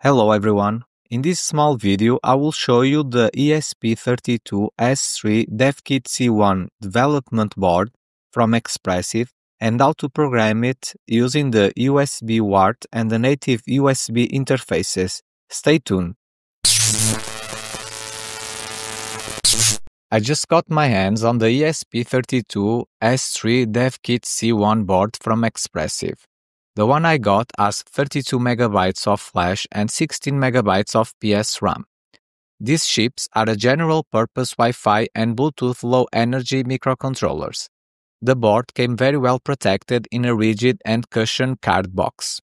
Hello everyone. In this small video, I will show you the ESP32S3 DevKit C1 development board from Espressif and how to program it using the USB UART and the native USB interfaces. Stay tuned. I just got my hands on the ESP32S3 DevKit C1 board from Espressif. The one I got has 32 megabytes of flash and 16 megabytes of PS RAM. These chips are a general purpose Wi Fi and Bluetooth low energy microcontrollers. The board came very well protected in a rigid and cushioned card box.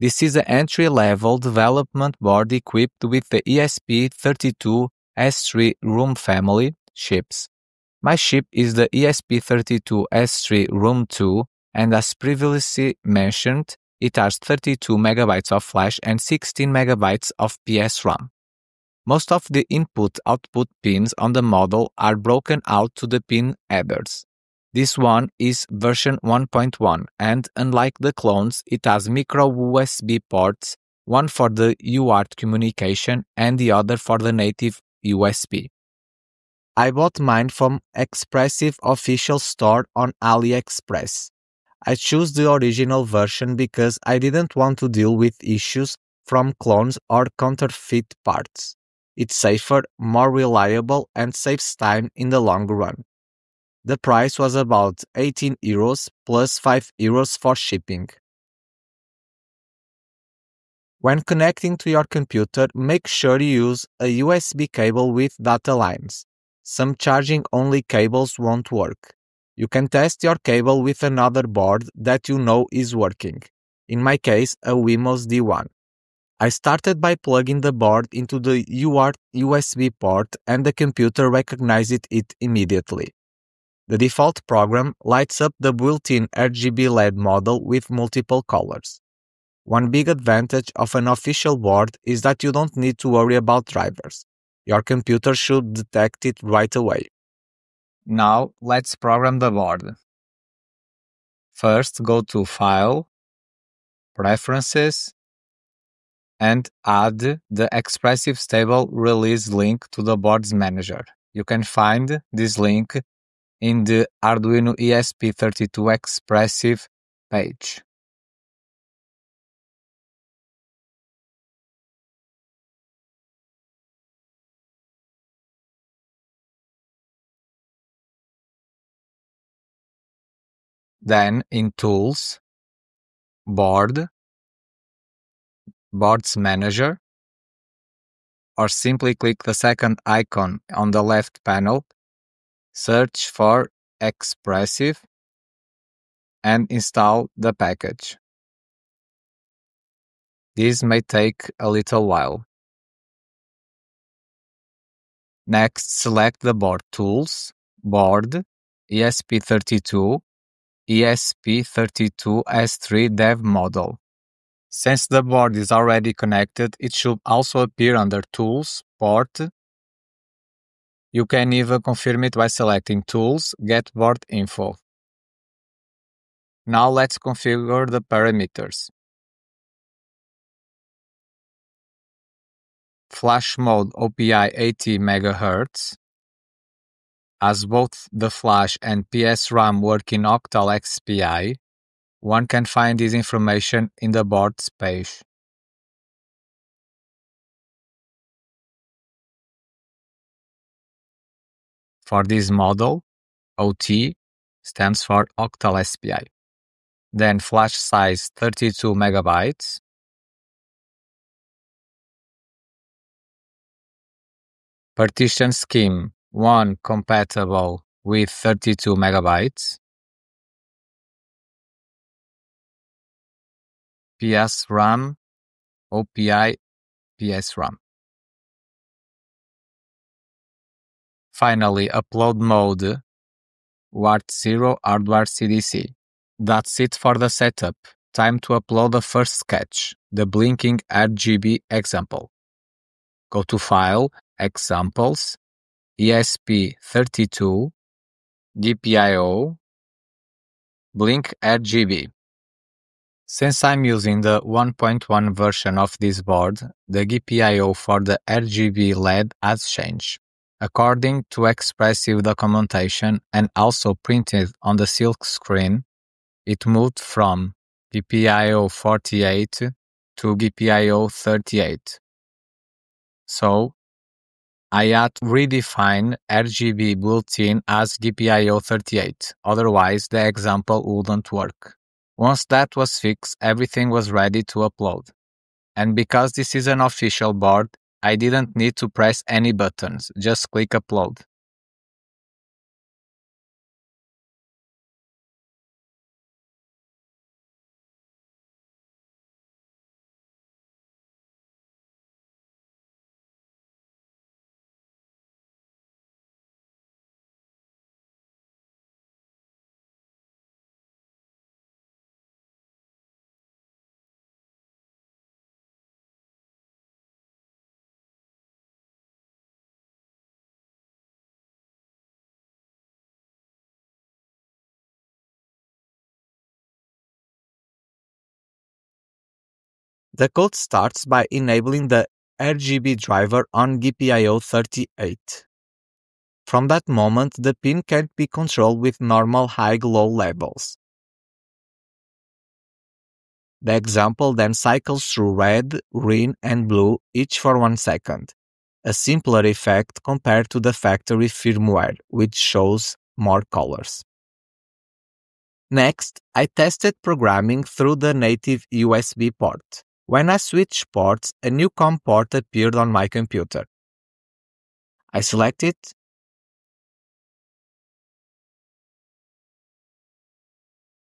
This is an entry level development board equipped with the ESP32S3 WROOM family chips. My chip is the ESP32S3 WROOM 2 and as previously mentioned, it has 32 megabytes of flash and 16 megabytes of PS RAM. Most of the input-output pins on the model are broken out to the pin headers. This one is version 1.1 and unlike the clones, it has micro USB ports, one for the UART communication and the other for the native USB. I bought mine from Espressif official store on AliExpress. I chose the original version because I didn't want to deal with issues from clones or counterfeit parts. It's safer, more reliable, and saves time in the long run. The price was about 18 euros plus 5 euros for shipping. When connecting to your computer, make sure you use a USB cable with data lines. Some charging only cables won't work. You can test your cable with another board that you know is working. In my case, a Wemos D1. I started by plugging the board into the UART USB port and the computer recognized it immediately. The default program lights up the built-in RGB LED model with multiple colors. One big advantage of an official board is that you don't need to worry about drivers. Your computer should detect it right away. Now let's program the board. First go to File, Preferences, and add the Espressif Stable release link to the board's manager. You can find this link in the Arduino ESP32 Espressif page. Then in Tools, Board, Boards Manager, or simply click the second icon on the left panel, search for Espressif, and install the package. This may take a little while. Next, select the board tools, board, ESP32, ESP32S3 Dev Module. Since the board is already connected, it should also appear under Tools, Port. You can even confirm it by selecting Tools, Get Board Info. Now let's configure the parameters. Flash mode OPI 80 MHz, as both the flash and PS RAM work in Octal SPI, one can find this information in the board's page. For this model, OPI stands for Octal SPI. Then flash size 32 megabytes. Partition scheme one compatible with 32 megabytes. PS RAM, OPI, PS RAM. Finally, upload mode, UART0 hardware CDC. That's it for the setup. Time to upload the first sketch, the blinking RGB example. Go to File, Examples, ESP32, GPIO, Blink RGB. Since I'm using the 1.1 version of this board, the GPIO for the RGB LED has changed. According to Espressif documentation and also printed on the silk screen, it moved from GPIO 48 to GPIO 38. So, I had to redefine RGB built-in as GPIO 38, otherwise the example wouldn't work. Once that was fixed, everything was ready to upload. And because this is an official board, I didn't need to press any buttons, just click upload. The code starts by enabling the RGB driver on GPIO 38. From that moment, the pin can't be controlled with normal high-low levels. The example then cycles through red, green, and blue each for one second, a simpler effect compared to the factory firmware, which shows more colors. Next, I tested programming through the native USB port. When I switched ports, a new COM port appeared on my computer. I select it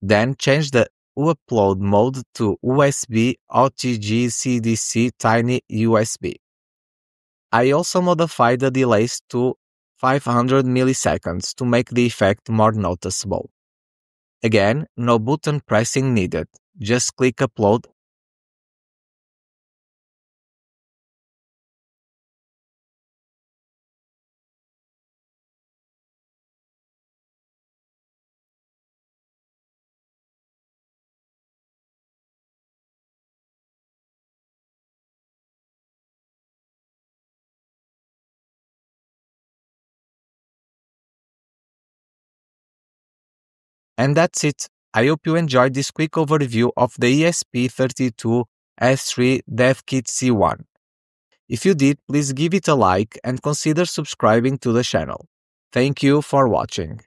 then change the upload mode to USB OTG CDC Tiny USB. I also modify the delays to 500 milliseconds to make the effect more noticeable. Again, no button pressing needed, just click upload And that's it. I hope you enjoyed this quick overview of the ESP32S3 DevKit C1. If you did, please give it a like and consider subscribing to the channel. Thank you for watching.